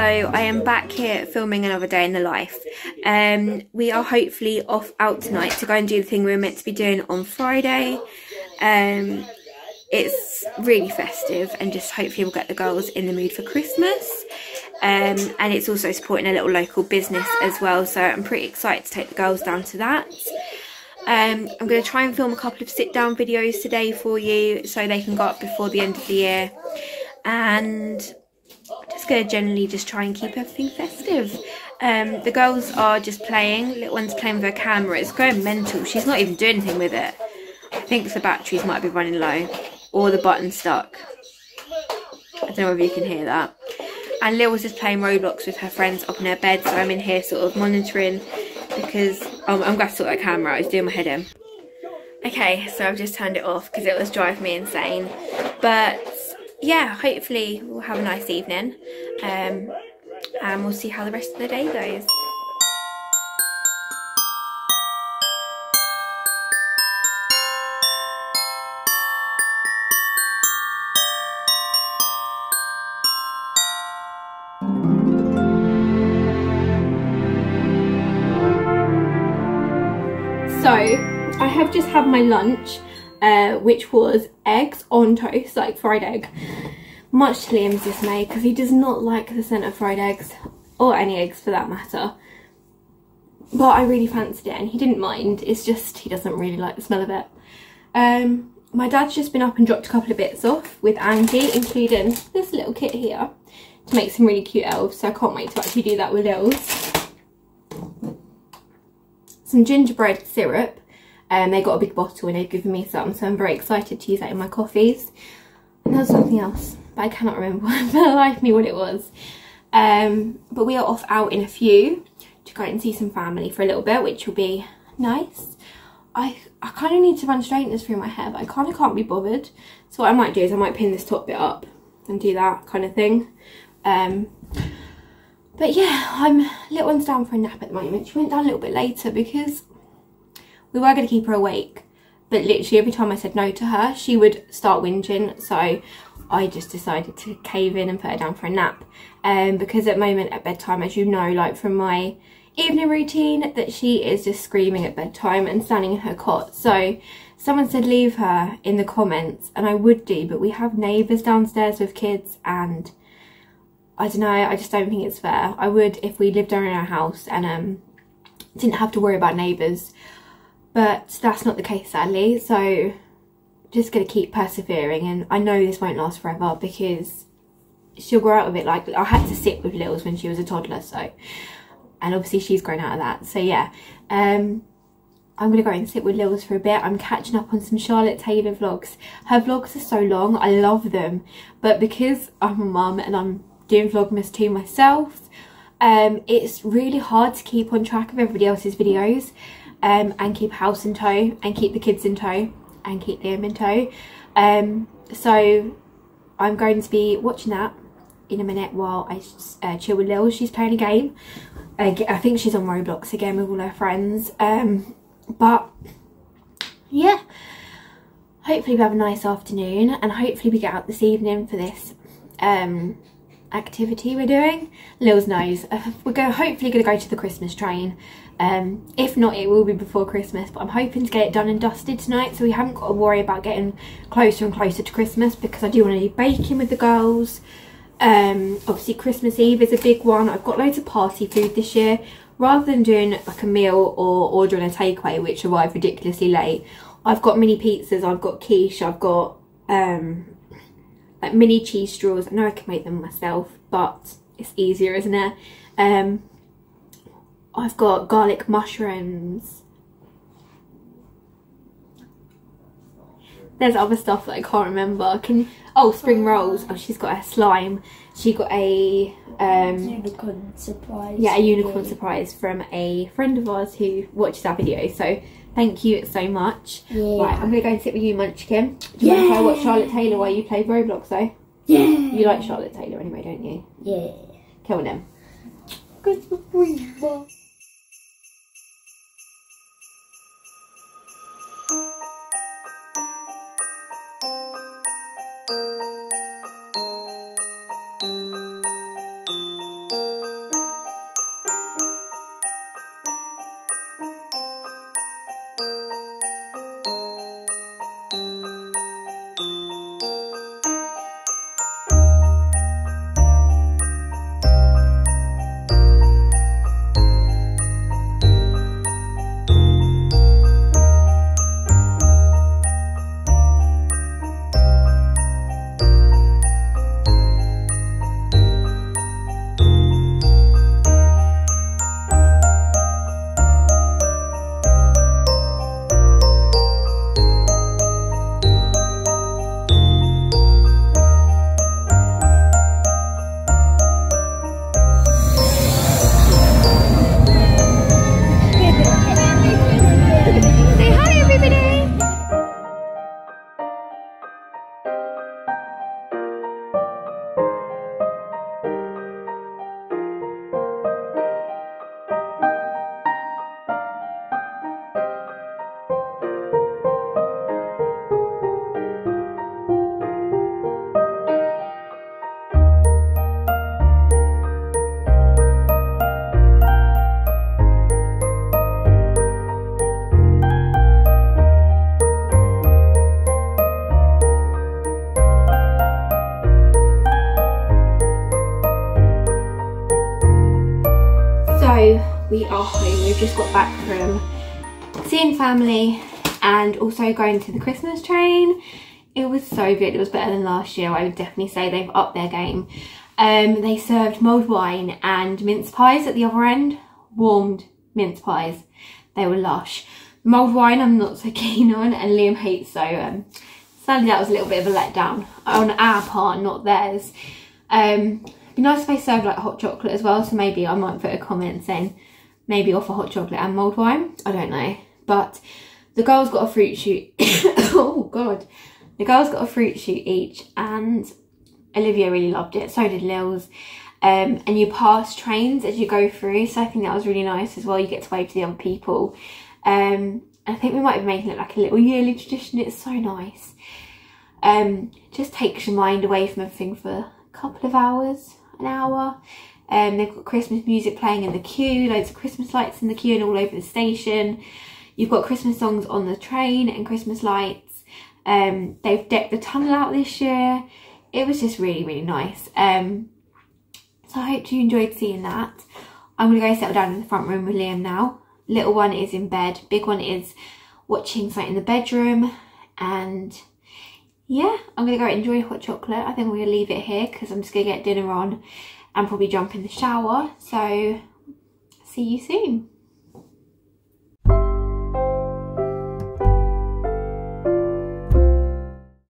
I am back here filming another day in the life. Um, we are hopefully off out tonight to go and do the thing we were meant to be doing on Friday. Um, it's really festive and just hopefully we'll get the girls in the mood for Christmas. Um, and it's also supporting a little local business as well, so I'm pretty excited to take the girls down to that. Um, I'm going to try and film a couple of sit down videos today for you so they can go up before the end of the year. And just going to generally just try and keep everything festive. Um, the girls are just playing, little one's playing with her camera, it's going mental, she's not even doing anything with it. I think the batteries might be running low or the button stuck. I don't know if you can hear that. And Lil was just playing Roblox with her friends up in her bed, so I'm in here sort of monitoring because um, I'm going to sort that camera out, it's doing my head in. Okay, so I've just turned it off because it was driving me insane. But yeah, hopefully we'll have a nice evening. Um, and we'll see how the rest of the day goes. So, I have just had my lunch, uh, which was eggs on toast, like fried egg. Much to Liam's dismay, because he does not like the scent of fried eggs, or any eggs for that matter. But I really fancied it, and he didn't mind. It's just he doesn't really like the smell of it. Um, my dad's just been up and dropped a couple of bits off with Angie, including this little kit here, to make some really cute elves, so I can't wait to actually do that with elves some gingerbread syrup and they got a big bottle and they've given me some so I'm very excited to use that in my coffees. And there's something else but I cannot remember for the life me what it was. Um, but we are off out in a few to go and see some family for a little bit which will be nice. I, I kind of need to run straighteners through my hair but I kind of can't be bothered. So what I might do is I might pin this top bit up and do that kind of thing. Um, but yeah, I'm little one's down for a nap at the moment. She went down a little bit later because we were going to keep her awake. But literally every time I said no to her, she would start whinging. So I just decided to cave in and put her down for a nap. Um, because at moment at bedtime, as you know, like from my evening routine, that she is just screaming at bedtime and standing in her cot. So someone said leave her in the comments and I would do, but we have neighbours downstairs with kids and I don't know, I just don't think it's fair. I would if we lived in our house and um, didn't have to worry about neighbours. But that's not the case sadly, so just to keep persevering and I know this won't last forever because she'll grow out of it. Like I had to sit with Lils when she was a toddler, so and obviously she's grown out of that. So yeah, um, I'm gonna go and sit with Lils for a bit. I'm catching up on some Charlotte Taylor vlogs. Her vlogs are so long, I love them, but because I'm a mum and I'm doing Vlogmas too myself. Um, it's really hard to keep on track of everybody else's videos um, and keep house in tow and keep the kids in tow and keep them in tow. Um, so I'm going to be watching that in a minute while I uh, chill with Lil. She's playing a game. I think she's on Roblox again with all her friends. Um, but yeah, hopefully we have a nice afternoon and hopefully we get out this evening for this um, activity we're doing. Lil's knows. Uh, we're go hopefully going to go to the Christmas train. Um, if not, it will be before Christmas, but I'm hoping to get it done and dusted tonight so we haven't got to worry about getting closer and closer to Christmas because I do want to do baking with the girls. Um, obviously Christmas Eve is a big one. I've got loads of party food this year. Rather than doing like a meal or ordering a takeaway, which arrived ridiculously late, I've got mini pizzas, I've got quiche, I've got um, like mini cheese straws. I know I can make them myself, but it's easier, isn't it? Um, I've got garlic mushrooms. There's other stuff that I can't remember. Can oh spring rolls. Oh, she's got a slime. She got a um, unicorn surprise. Yeah, a unicorn yeah. surprise from a friend of ours who watches our video. So Thank you so much. Yeah. Right, I'm going to go and sit with you, Munchkin. Do you yeah. want to watch Charlotte Taylor while you play Roblox, though? Yeah. You like Charlotte Taylor anyway, don't you? Yeah. Come on then. So we are home. We've just got back from seeing family and also going to the Christmas train. It was so good. It was better than last year. I would definitely say they've upped their game. Um, they served mulled wine and mince pies at the other end. Warmed mince pies. They were lush. Mulled wine I'm not so keen on and Liam hates so um, sadly that was a little bit of a letdown on our part, not theirs. Um, be nice if they served like hot chocolate as well so maybe I might put a comment saying maybe offer hot chocolate and mulled wine. I don't know. But the girls got a fruit shoot. oh god. The girls got a fruit shoot each and Olivia really loved it. So did Lils. Um, and you pass trains as you go through. So I think that was really nice as well. You get to wave to the other people. Um, I think we might be making it like a little yearly tradition. It's so nice. Um, just takes your mind away from everything for a couple of hours, an hour. Um, they've got Christmas music playing in the queue, loads of Christmas lights in the queue and all over the station. You've got Christmas songs on the train and Christmas lights. Um, they've decked the tunnel out this year. It was just really, really nice. Um, so I hope you enjoyed seeing that. I'm going to go settle down in the front room with Liam now. Little one is in bed. Big one is watching something in the bedroom. And yeah, I'm going to go enjoy hot chocolate. I think I'm going to leave it here because I'm just going to get dinner on and probably jump in the shower. So see you soon.